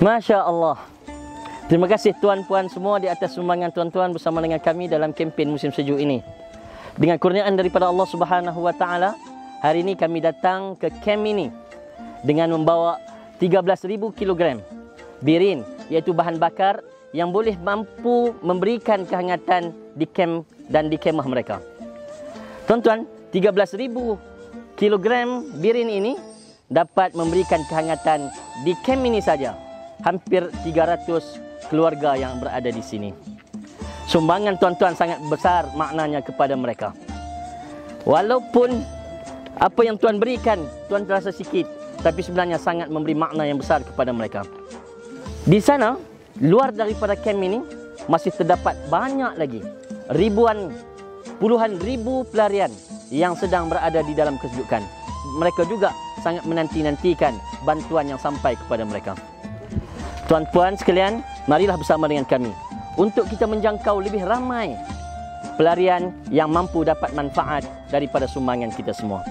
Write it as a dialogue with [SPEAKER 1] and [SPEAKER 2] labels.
[SPEAKER 1] Masya Allah. Terima kasih tuan-puan semua di atas sumbangan tuan-tuan bersama dengan kami dalam kempen musim sejuk ini. Dengan kurniaan daripada Allah Subhanahu Wa Taala, hari ini kami datang ke kem ini dengan membawa 13,000 kilogram birin iaitu bahan bakar yang boleh mampu memberikan kehangatan di kem dan di kemah mereka. Tuan-tuan, 13,000 kilogram birin ini dapat memberikan kehangatan di kem ini saja. Hampir 300 keluarga yang berada di sini. Sumbangan tuan-tuan sangat besar maknanya kepada mereka. Walaupun apa yang tuan berikan, tuan terasa sikit, tapi sebenarnya sangat memberi makna yang besar kepada mereka. Di sana, luar daripada kem ini, masih terdapat banyak lagi ribuan, puluhan ribu pelarian yang sedang berada di dalam kesejukan. Mereka juga sangat menanti-nantikan bantuan yang sampai kepada mereka. Tuan-puan sekalian, marilah bersama dengan kami untuk kita menjangkau lebih ramai pelarian yang mampu dapat manfaat daripada sumbangan kita semua.